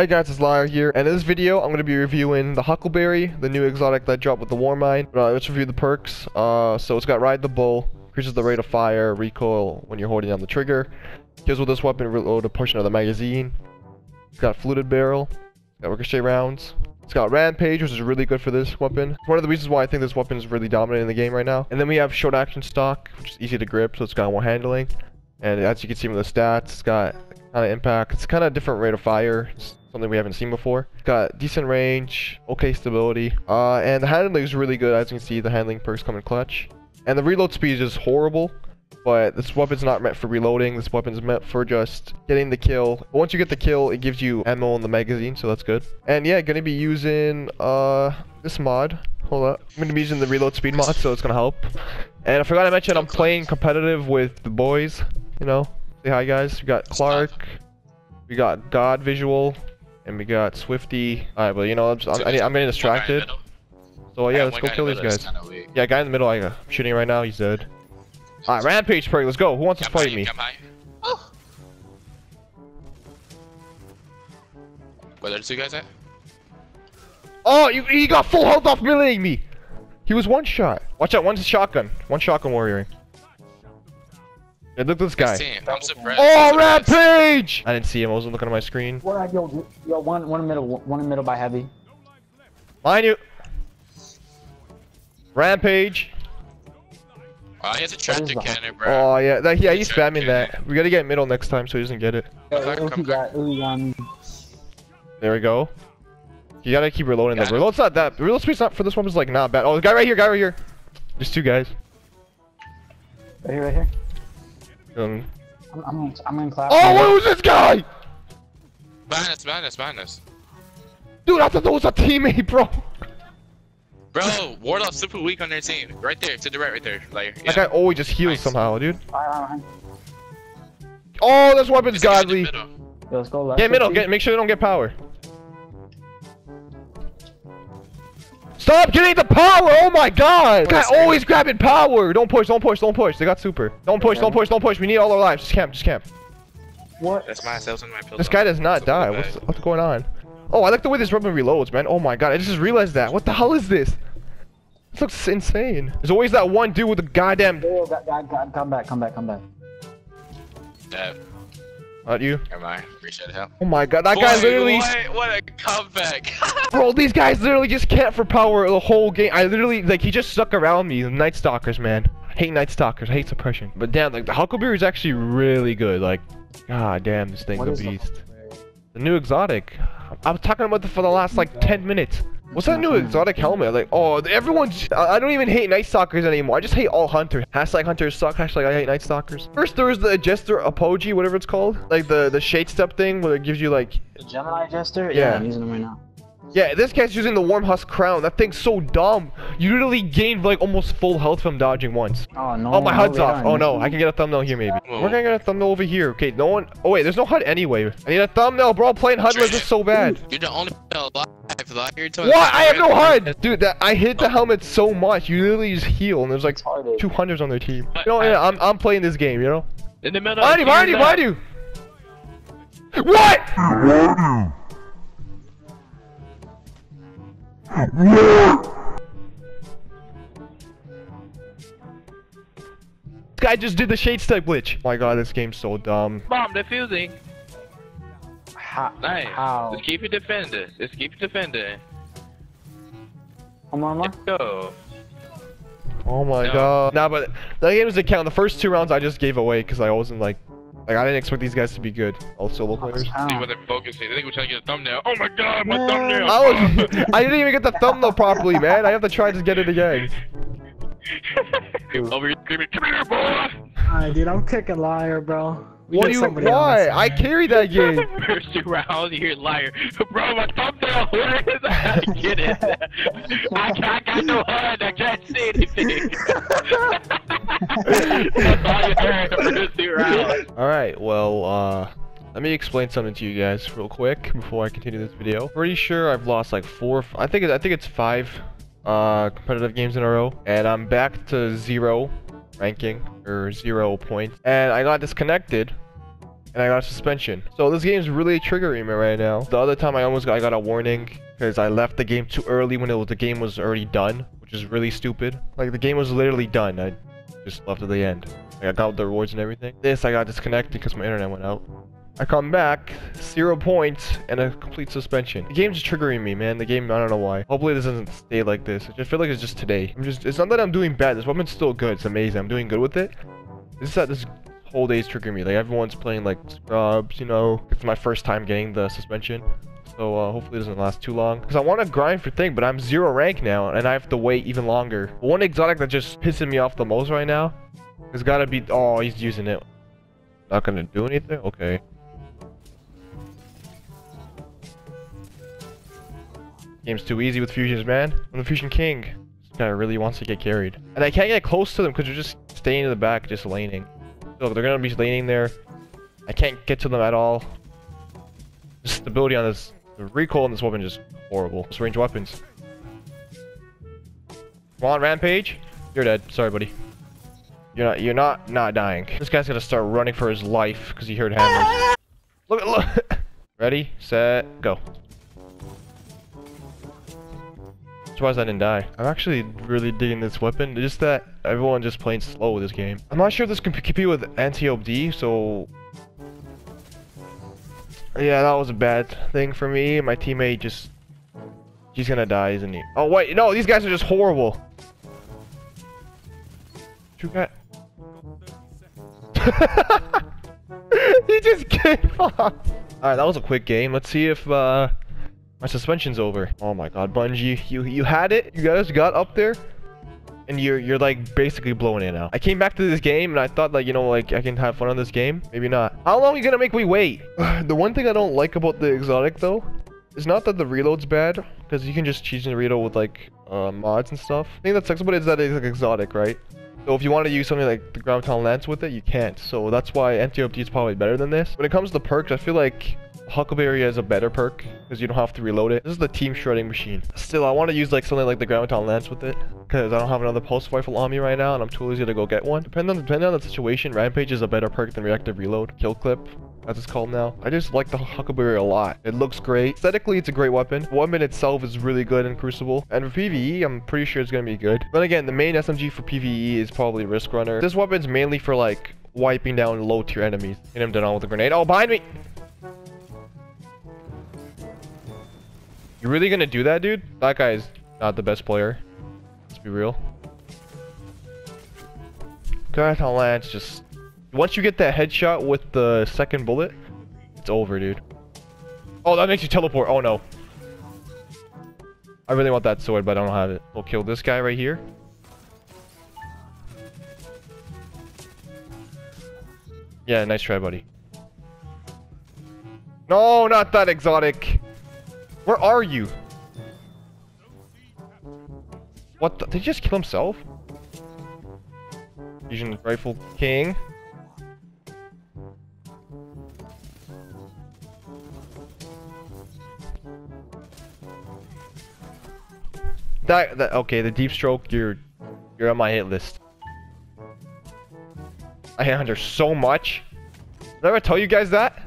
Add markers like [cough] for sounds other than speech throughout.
Hey guys, it's Lyar here, and in this video, I'm going to be reviewing the Huckleberry, the new exotic that dropped with the Warmind. Uh, let's review the perks. Uh, so it's got Ride the Bull, increases the rate of fire, recoil when you're holding down the trigger. Kills with this weapon, reload a portion of the magazine. It's got Fluted Barrel, it's got Ricochet rounds. It's got Rampage, which is really good for this weapon. It's one of the reasons why I think this weapon is really dominant in the game right now. And then we have Short Action Stock, which is easy to grip, so it's got more handling. And as you can see from the stats, it's got kind of impact. It's kind of different rate of fire. It's something we haven't seen before. Got decent range, okay stability, uh, and the handling is really good. As you can see, the handling perks come in clutch. And the reload speed is horrible, but this weapon's not meant for reloading. This weapon's meant for just getting the kill. Once you get the kill, it gives you ammo in the magazine, so that's good. And yeah, gonna be using uh this mod. Hold up. I'm gonna be using the reload speed mod, so it's gonna help. And I forgot to mention, I'm playing competitive with the boys. You know, say hi guys. We got Clark. We got God Visual. And we got Swifty. Alright, well, you know, I'm, just, I'm, I, am getting distracted. So yeah, let's go kill these guys. Yeah, guy in the middle, I'm shooting right now. He's dead. Alright, Rampage Perk, let's go. Who wants to fight me? Oh. Where are the two guys at? Oh, you, he got full health off meleeing me. He was one shot. Watch out, one's a shotgun. One shotgun warrior. Yeah, look at this guy. I'm surprised. Oh, Rampage! I didn't see him. I wasn't looking at my screen. What? Yo, yo, one, one middle, one in middle by heavy. Mind you. Rampage. Oh, he has a tractor cannon, bro. Oh yeah, that, yeah, he's spamming that. We gotta get middle next time so he doesn't get it. There we go. You gotta keep reloading that. Reload's not that. Reload speed's not for this one is like not bad. Oh, the guy right here, guy right here. There's two guys. Right here, right here. Um. I'm, I'm, I'm in class. Oh, what was this guy? Behind us, behind us, behind us. Dude, I thought that was a teammate, bro. Bro, Warlock's super weak on their team. Right there, to the right, right there. Like, yeah. That guy always just heals nice. somehow, dude. Oh, this weapon's godly. Yo, let's go left. Get middle. Get, make sure they don't get power. Stop getting the power! Oh my god! This guy always grabbing power! Don't push, don't push, don't push. They got super. Don't push, don't push, don't push. We need all our lives. Just camp, just camp. What? That's my cells and my pills. This guy does not die. What's, what's going on? Oh, I like the way this weapon reloads, man. Oh my god, I just realized that. What the hell is this? This looks insane. There's always that one dude with the goddamn... Oh, God, God, God, come back, come back, come back. Dead. Not you. Am I? Appreciate help. Oh my god, that Boy, guy literally. What, what a comeback! [laughs] Bro, these guys literally just can't for power the whole game. I literally like he just stuck around me. The Night Stalkers, man. I hate Night Stalkers. I hate suppression. But damn, like the Huckleberry is actually really good. Like, god damn, this thing's a beast. The, the new exotic. I was talking about it for the last like 10 minutes. What's that new exotic helmet? Like, oh, everyone's. I don't even hate Night Stalkers anymore. I just hate all hunters. Hashtag hunters suck. Hashtag I hate Night Stalkers. First, there was the Jester Apogee, whatever it's called. Like the the shade step thing where it gives you like. The Gemini Jester? Yeah, yeah I'm using them right now. Yeah, this guy's using the Wormhusk Crown. That thing's so dumb. You literally gained like almost full health from dodging once. Oh no. Oh, my HUD's no, off. Oh no, I can get a thumbnail here maybe. Whoa. We're gonna get a thumbnail over here. Okay, no one. Oh wait, there's no HUD anyway. I need a thumbnail, bro. Playing HUD was just so bad. [laughs] You're the only alive. What? I have no HUD, dude. That I hit the helmet so much. You literally just heal, and there's like two hunters on their team. You know, yeah, I'm I'm playing this game. You know. In the middle. Behind you, behind you, behind you. Uh, what? This guy just did the shade step glitch. Oh my god, this game's so dumb. Bomb defusing. How? Nice. How? Just keep it defending. Just keep it defending. Come on, Let's go. Oh my no. god. Nah, but that game doesn't count. The first two rounds I just gave away because I wasn't like like, I didn't expect these guys to be good. All solo players. See what they're focusing. They think we're trying to get a thumbnail. Oh my god, my thumbnail! I, was, [laughs] I didn't even get the thumbnail properly, man. I have to try to get it again. [laughs] Over here screaming, come here, boy! Alright, dude, I'm kicking Lyar, bro. We what do you, why? I carried that game. First two rounds, you're a liar. Bro, my thumbnail, where is it? I get it. [laughs] I, I got no HUD, I can't see anything. Alright, well, uh... Let me explain something to you guys real quick before I continue this video. Pretty sure I've lost like four, I think I think it's five uh, competitive games in a row, and I'm back to zero ranking or zero points, and I got disconnected and I got a suspension. So this game's really triggering me right now. The other time I almost got, I got a warning because I left the game too early when it was, the game was already done, which is really stupid. Like the game was literally done. I just left at the end. Like, I got the rewards and everything. This I got disconnected because my internet went out. I come back, zero points, and a complete suspension. The game's triggering me, man. The game, I don't know why. Hopefully this doesn't stay like this. I just feel like it's just today. I'm just, it's not that I'm doing bad. This weapon's still good. It's amazing. I'm doing good with it. It's that this whole day's triggering me. Like everyone's playing like scrubs, you know. It's my first time getting the suspension. So uh, hopefully it doesn't last too long. Because I want to grind for thing, but I'm zero rank now. And I have to wait even longer. One exotic that just pissing me off the most right now has got to be... Oh, he's using it. Not going to do anything? Okay. Game's too easy with fusions, man. I'm the fusion king. This guy really wants to get carried. And I can't get close to them because they're just staying in the back, just laning. Look, they're gonna be laning there. I can't get to them at all. Stability on this, the recoil on this weapon is horrible. It's range weapons. Come on, Rampage. You're dead. Sorry, buddy. You're not. You're not. Not dying. This guy's gonna start running for his life because he heard hammers. [laughs] Look! At look! [laughs] Ready, set, go. surprised I didn't die. I'm actually really digging this weapon. It's just that everyone just playing slow with this game. I'm not sure if this can compete with Antiope-D, so... Yeah, that was a bad thing for me. My teammate just... He's gonna die, isn't he? Oh, wait, no, these guys are just horrible. You got... [laughs] he just came off. Alright, that was a quick game. Let's see if, uh... My suspension's over. Oh my god, Bungie, you you had it. You guys got up there. And you're you're like basically blowing it now. I came back to this game and I thought like, you know, like I can have fun on this game. Maybe not. How long are you gonna make me wait? [sighs] the one thing I don't like about the exotic though is not that the reload's bad, because you can just cheese the reload with like uh, mods and stuff. The thing that sucks about it is that it's like exotic, right? So if you want to use something like the Graviton Lance with it, you can't. So that's why Antiope-D is probably better than this. When it comes to perks, I feel like Huckleberry is a better perk because you don't have to reload it. This is the team shredding machine. Still, I want to use like something like the Graviton Lance with it because I don't have another pulse rifle on me right now and I'm too lazy to go get one. Depending on, depending on the situation, Rampage is a better perk than Reactive Reload. Kill Clip, as it's called now. I just like the Huckleberry a lot. It looks great. Aesthetically, it's a great weapon. The weapon itself is really good in Crucible. And for PvE, I'm pretty sure it's going to be good. But again, the main SMG for PvE is probably Riskrunner. This weapon's mainly for like wiping down low tier enemies. Get him down with a grenade. Oh, behind me! You really gonna do that, dude? That guy's not the best player. Let's be real. Graviton Lance just... Once you get that headshot with the second bullet, it's over, dude. Oh, that makes you teleport. Oh, no. I really want that sword, but I don't have it. We'll kill this guy right here. Yeah, nice try, buddy. No, not that exotic. Where are you? What the? Did he just kill himself? Fusion Rifle King. That, that okay, the deep stroke, you're you're on my hit list. I hit Hunter so much. Did I ever tell you guys that?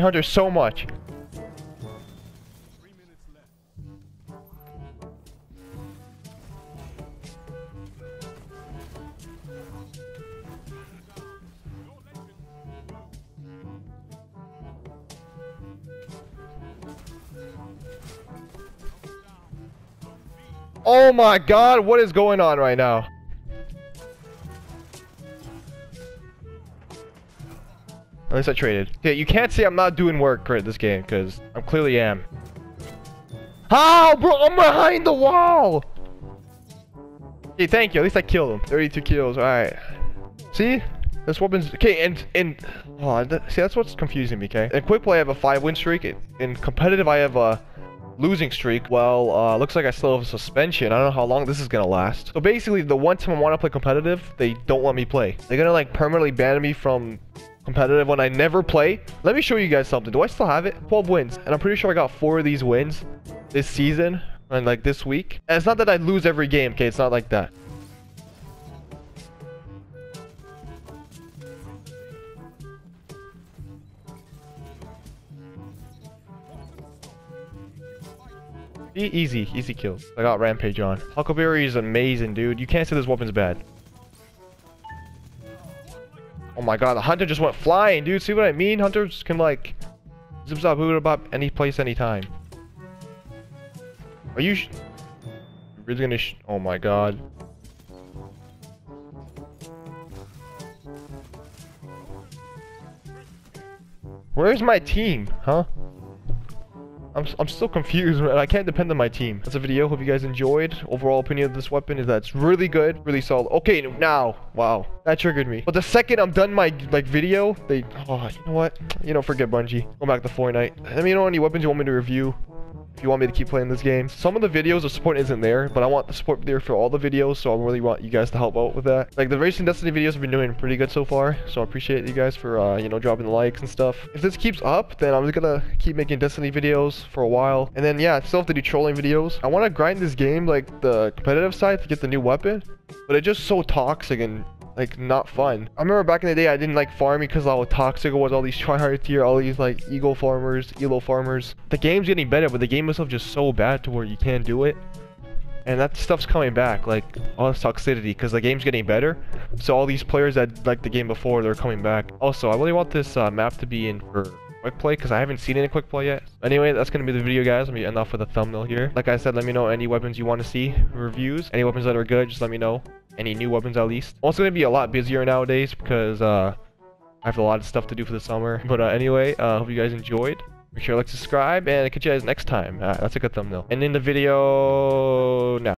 Hunter so much. Oh my god, what is going on right now? At least I traded. Okay, you can't say I'm not doing work at this game, because I clearly am. How, bro? I'm behind the wall! Okay, thank you. At least I killed him. 32 kills. Alright. See? This weapon's... Okay, and... and oh, see, that's what's confusing me, okay? In quick play, I have a 5-win streak. In competitive, I have a losing streak. Well, uh, looks like I still have a suspension. I don't know how long this is gonna last. So basically, the one time I want to play competitive, they don't let me play. They're gonna, like, permanently ban me from competitive when I never play. Let me show you guys something. Do I still have it? 12 wins. And I'm pretty sure I got four of these wins this season and like this week. And it's not that I lose every game, okay? It's not like that. Easy, easy kill. I got Rampage on. Huckleberry is amazing, dude. You can't say this weapon's bad. Oh my god, the Hunter just went flying, dude. See what I mean? Hunters can, like, zip zap bop any place, anytime. Are you... really gonna sh- Oh my god. Where's my team, huh? I'm, I'm still confused, man. I can't depend on my team. That's a video. Hope you guys enjoyed. Overall opinion of this weapon is that it's really good, really solid. Okay, now, wow, that triggered me. But the second I'm done my like video, they, oh, you know what? You know, forget Bungie. Go back to Fortnite. Let me know any weapons you want me to review. If you want me to keep playing this game. Some of the videos, the support isn't there, but I want the support there for all the videos, so I really want you guys to help out with that. Like, the Racing Destiny videos have been doing pretty good so far, so I appreciate you guys for, uh, you know, dropping the likes and stuff. If this keeps up, then I'm just gonna keep making Destiny videos for a while. And then, yeah, I still have to do trolling videos. I want to grind this game, like, the competitive side to get the new weapon, but it's just so toxic and like not fun. I remember back in the day I didn't like farming because how toxic it was. All these tryhard tier, all these like eagle farmers, elo farmers. The game's getting better, but the game itself just so bad to where you can't do it. And that stuff's coming back, like all this toxicity, because the game's getting better. So all these players that liked the game before, they're coming back. Also, I really want this uh, map to be in for quick play because I haven't seen any quick play yet. Anyway, that's gonna be the video, guys. Let me end off with a thumbnail here. Like I said, let me know any weapons you want to see reviews. Any weapons that are good, just let me know. Any new weapons at least. Also gonna be a lot busier nowadays because uh, I have a lot of stuff to do for the summer. But uh, anyway, uh, hope you guys enjoyed. Make sure to like, subscribe, and I'll catch you guys next time. Uh, that's a good thumbnail. And in the video now.